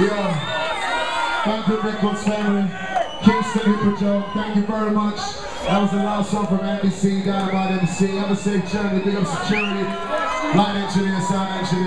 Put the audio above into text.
Yeah. Thank you, Records family. Kingston Hippodrome, thank you very much. That was the last song from MBC, Dynamite MC. Have a safe journey, big up security, light engineer, sound engineer.